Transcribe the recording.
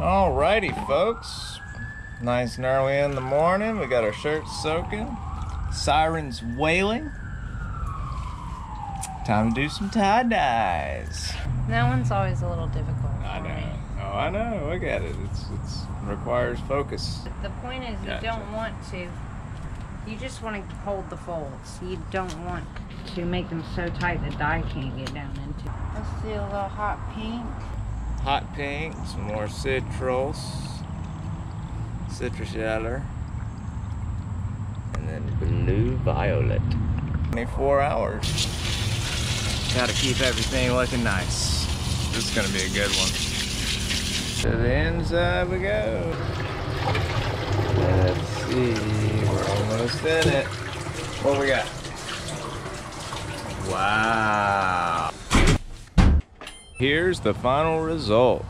Alrighty, folks. Nice and early in the morning. We got our shirts soaking, sirens wailing. Time to do some tie dyes. That one's always a little difficult. I know. me. Oh, I know. Look at it. It's it's requires focus. The point is, you don't want to. You just want to hold the folds. You don't want to make them so tight the dye can't get down into. Let's do a little hot pink. Hot pink, some more citrus, citrus yellow, and then blue violet. 24 hours. Gotta keep everything looking nice. This is gonna be a good one. To the inside we go. Let's see, we're almost in it. What we got? Wow. Here's the final result.